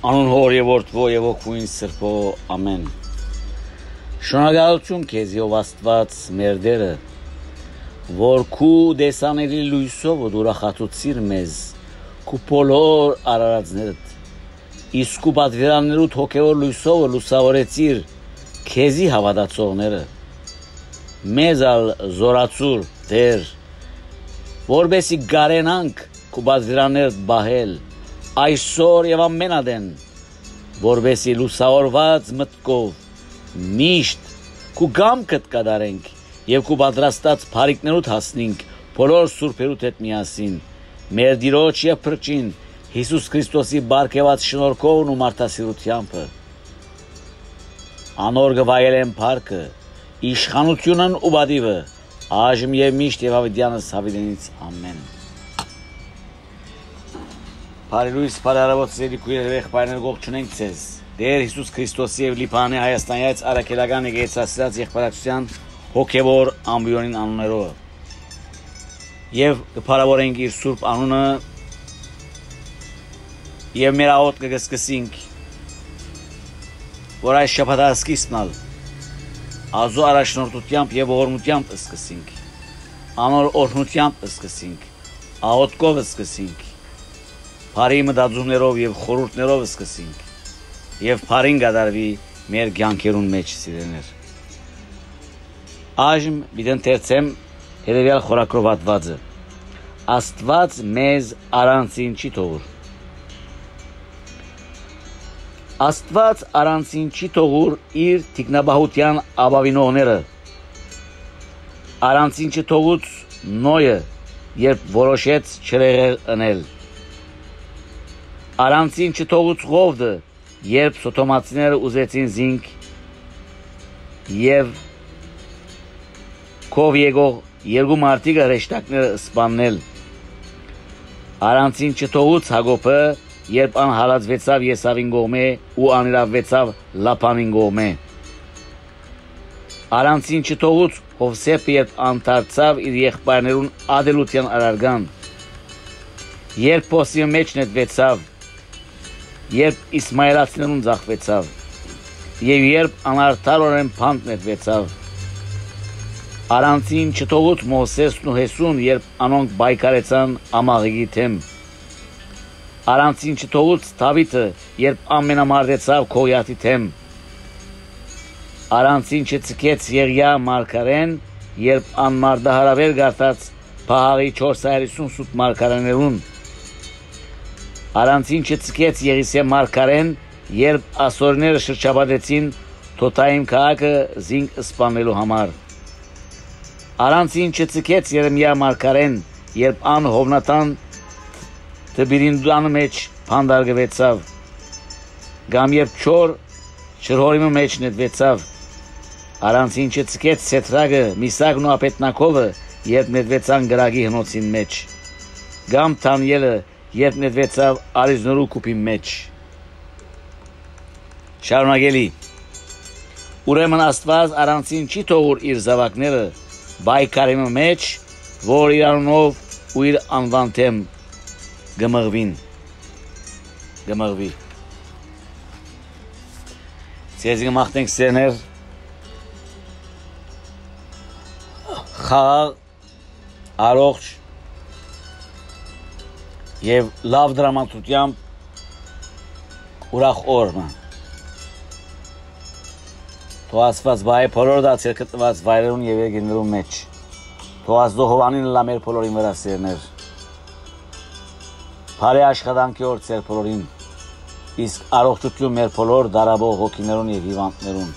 Անուն հոր եւ որդվո եւ ոգուին սրբո ամեն Շնորհակալություն քեզ ով Աստված մեր Տերը որ քու դեսաների լույսով դուրախացուցիր մեզ քու բոլոր արարածներդ իսկ ու պատվիրաններու հոգեոր լույսով լուսավորեցիր քեզի հավատացողները մեզ ալ զորացուր դեր որբեսի գարենանք քու պատվիրաններ բահել այսօր եւ ամենադեն, որովհետեւ լուսավորված մտքով միշտ քու գամքդ կդարենք եւ քու պատրաստած բարիկներուդ հասնենք բոլոր սուրբերուդ հետ միասին մեր Տիրոջ եւ Փրկին Հիսուս Քրիստոսի բարգեված շնորհքով ու մարդասիրությամբ անոր գվայելեն փառքը իշխանությունն ու բադիվը այժմ եւ միշտ եւ ավետյանս հավիտենից ամեն Բարելույս բարարավոց ձերի քույր եղբայրներ ողջունենք ձեզ։ Տեր Հիսուս Քրիստոսի եւ Լիբանի Հայաստանից արաքելական եկեցածած եղբայրացիան հոգեվոր ամբիոնին անուններով։ Եվ կփարավորենք իր սուրբ անունը եւ մեր աղոտ կգսկսենք որ այս շաբաթասկիցնալ ազո առաջնորդությամբ եւ ողորմությամբ սկսենք անոր օրհնությամբ սկսենք աղոտկով սկսենք բարի մտածումներով եւ խորհուրդներով սկսենք եւ բարին գդարվի մեր ցանկերուն մեջ սիրեներ այժմ բիդեն տերցեմ հետեւյալ խորակրովատվածը աստված մեզ առանցին չի թողուր Աստված առանցին չի թողուր իր տիկնաբահության աբավինողները առանցին չթողուց նոյը երբ որոշեց չրեղել ընել Արանցին չթողուց ղովդը, երբ սոթոմացիները ուզեցին զինք եւ կով եկող երկու մարդիկը հրեշտակները սպաննել։ Արանցին չթողուց Հակոբը, երբ անհալածվեցավ Եսավին գողմե ու անիրավվեցավ Լապանին գողմե։ Արանցին չթողուց Հովսեփը, երբ անտարծավ իր եղբայրներուն ադելության արարգան։ Երբ փոսի մեջ նետվեցավ երբ Իսմայելացիներուն ձախվեցավ եւ երբ անարդարորեն փանդ նետվեցավ Արանցին չթողուց Մոսեսն ու Հեսուն, երբ անոնք բայկարեցան ամաղիգի թեմ։ Արանցին չթողուց Դավիթը, երբ ամենամարտեցավ Քոյաթի թեմ։ Արանցին չծկեց Եղիա մարգարեն, երբ անմարտահարավեր գարտած Փահարի 450 սուտ մարգարաներուն Արանցին չծկեց Եղիսե Մարկարեն, երբ ասորները շրջապատեցին Թոթայիմ քաղաքը զինք սպանելու համար։ Արանցին չծկեց Երեմիա Մարկարեն, երբ ան Հովնատան Տբիրինդանը մեջ փանդարգվեցավ։ Գամ երբ չոր չրհորիմը մեջ նետվեցավ։ Արանցին չծկեց Սետրագը, Միսակն ու Ապետնակովը, երբ նետվեցան գրագի հնոցին մեջ։ Գամ Թանիելը երբ նետվեցավ Արիզնորու կուպի մեջ։ Շարունակելի։ Ուրեմն Աստված առանցին չի թողուր իր զավակները բայկարի մեջ, որ իրանով ու իր անվան թեմ գմղվին։ Գմղվի։ Ձեզ գմախտենք սեներ խաղ առողջ եւ լավ դրամատուրգիամբ ուրախ օրը Թո ասված բայ բոլոր դացել կտված վայրերուն եւ երկիներուն մեջ Թո ազդո հովանին լա մեր բոլորին վրա սերներ Բարի աշխատանքի օր ծեր բոլորին իսկ առողջություն մեր բոլոր դարաբող հոգիներուն եւ հիվանդներուն